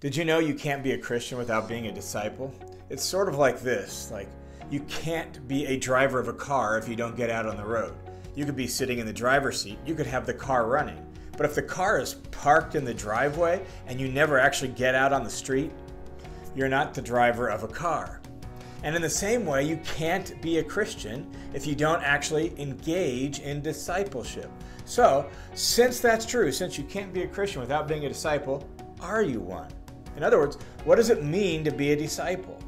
Did you know you can't be a Christian without being a disciple? It's sort of like this like, you can't be a driver of a car if you don't get out on the road. You could be sitting in the driver's seat, you could have the car running. But if the car is parked in the driveway and you never actually get out on the street, you're not the driver of a car. And in the same way, you can't be a Christian if you don't actually engage in discipleship. So, since that's true, since you can't be a Christian without being a disciple, are you one? In other words, what does it mean to be a disciple?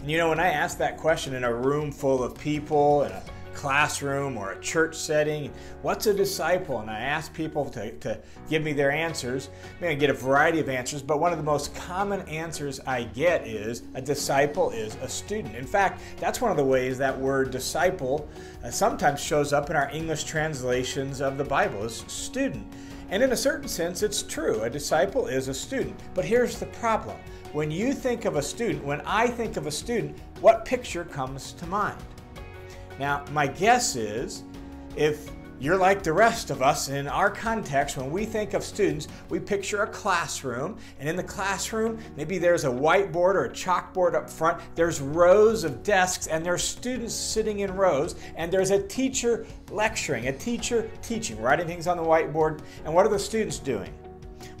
And you know, when I ask that question in a room full of people, in a classroom or a church setting, what's a disciple? And I ask people to, to give me their answers. I mean, I get a variety of answers, but one of the most common answers I get is a disciple is a student. In fact, that's one of the ways that word disciple uh, sometimes shows up in our English translations of the Bible is student. And in a certain sense, it's true. A disciple is a student. But here's the problem. When you think of a student, when I think of a student, what picture comes to mind? Now, my guess is if you're like the rest of us in our context. When we think of students, we picture a classroom, and in the classroom, maybe there's a whiteboard or a chalkboard up front. There's rows of desks, and there's students sitting in rows, and there's a teacher lecturing, a teacher teaching, writing things on the whiteboard. And what are the students doing?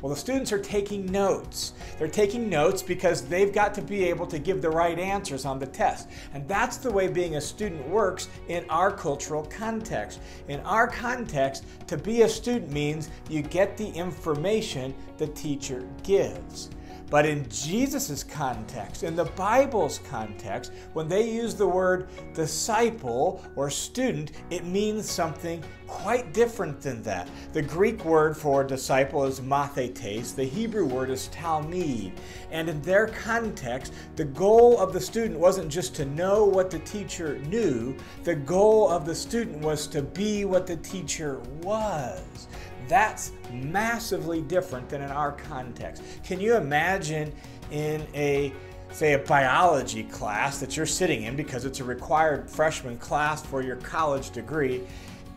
Well, the students are taking notes. They're taking notes because they've got to be able to give the right answers on the test. And that's the way being a student works in our cultural context. In our context, to be a student means you get the information the teacher gives. But in Jesus' context, in the Bible's context, when they use the word disciple or student, it means something quite different than that. The Greek word for disciple is mathetes, the Hebrew word is talmid. And in their context, the goal of the student wasn't just to know what the teacher knew, the goal of the student was to be what the teacher was. That's massively different than in our context. Can you imagine in a say a biology class that you're sitting in because it's a required freshman class for your college degree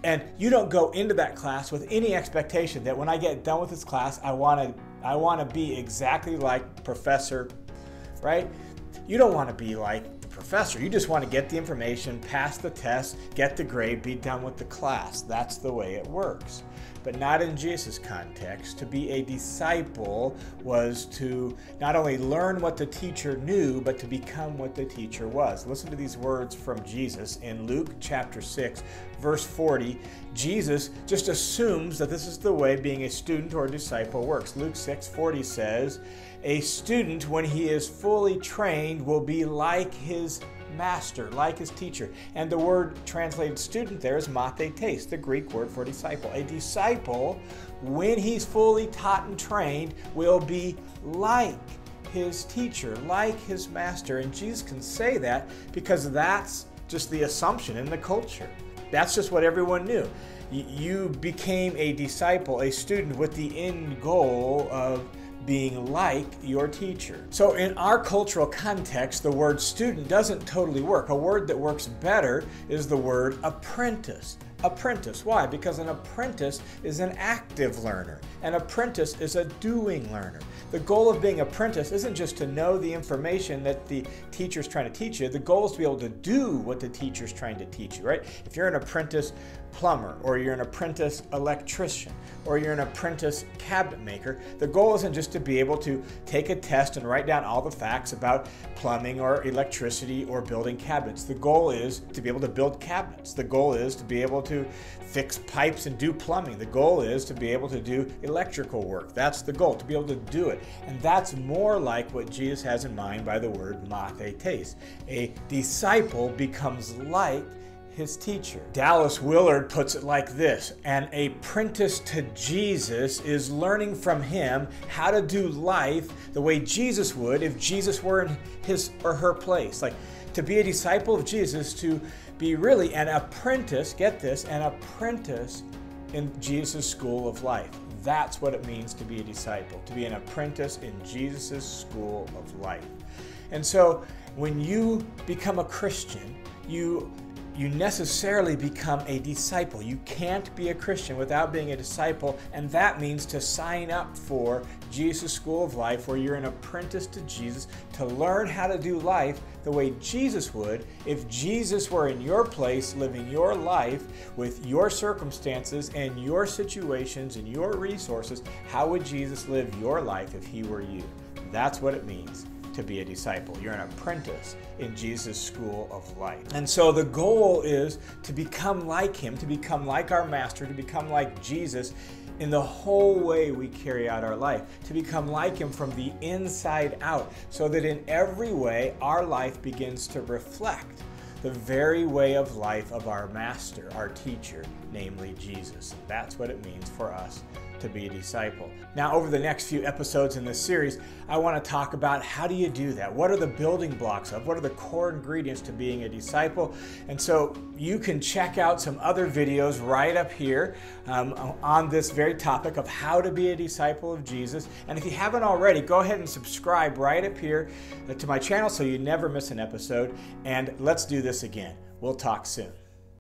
and you don't go into that class with any expectation that when I get done with this class I want to I want to be exactly like professor right? You don't want to be like the professor. You just want to get the information pass the test get the grade be done with the class. That's the way it works but not in Jesus' context. To be a disciple was to not only learn what the teacher knew, but to become what the teacher was. Listen to these words from Jesus in Luke chapter 6, verse 40. Jesus just assumes that this is the way being a student or disciple works. Luke 6 40 says, A student, when he is fully trained, will be like his master, like his teacher. And the word translated student there is mathetes, the Greek word for disciple. A disciple, when he's fully taught and trained, will be like his teacher, like his master. And Jesus can say that because that's just the assumption in the culture. That's just what everyone knew. You became a disciple, a student, with the end goal of being like your teacher. So, in our cultural context, the word student doesn't totally work. A word that works better is the word apprentice. Apprentice. Why? Because an apprentice is an active learner. An apprentice is a doing learner. The goal of being apprentice isn't just to know the information that the teacher is trying to teach you. The goal is to be able to do what the teacher is trying to teach you, right? If you're an apprentice plumber or you're an apprentice electrician or you're an apprentice cabinet maker, the goal isn't just to be able to take a test and write down all the facts about plumbing or electricity or building cabinets. The goal is to be able to build cabinets. The goal is to be able to fix pipes and do plumbing. The goal is to be able to do electrical work. That's the goal, to be able to do it. And that's more like what Jesus has in mind by the word mathetes. A disciple becomes like his teacher. Dallas Willard puts it like this An apprentice to Jesus is learning from him how to do life the way Jesus would if Jesus were in his or her place. Like to be a disciple of Jesus, to be really an apprentice, get this, an apprentice in Jesus' school of life. That's what it means to be a disciple, to be an apprentice in Jesus' school of life. And so when you become a Christian, you you necessarily become a disciple. You can't be a Christian without being a disciple, and that means to sign up for Jesus School of Life, where you're an apprentice to Jesus to learn how to do life the way Jesus would if Jesus were in your place, living your life with your circumstances and your situations and your resources. How would Jesus live your life if he were you? That's what it means to be a disciple. You're an apprentice in Jesus' school of life. And so the goal is to become like him, to become like our master, to become like Jesus in the whole way we carry out our life, to become like him from the inside out, so that in every way our life begins to reflect the very way of life of our master, our teacher, namely Jesus. That's what it means for us to be a disciple. Now, over the next few episodes in this series, I want to talk about how do you do that? What are the building blocks of? What are the core ingredients to being a disciple? And so you can check out some other videos right up here um, on this very topic of how to be a disciple of Jesus. And if you haven't already, go ahead and subscribe right up here to my channel so you never miss an episode. And let's do this again. We'll talk soon.